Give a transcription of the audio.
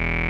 Yeah.